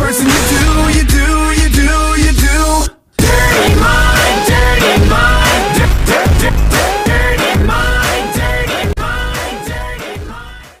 person you do, you do.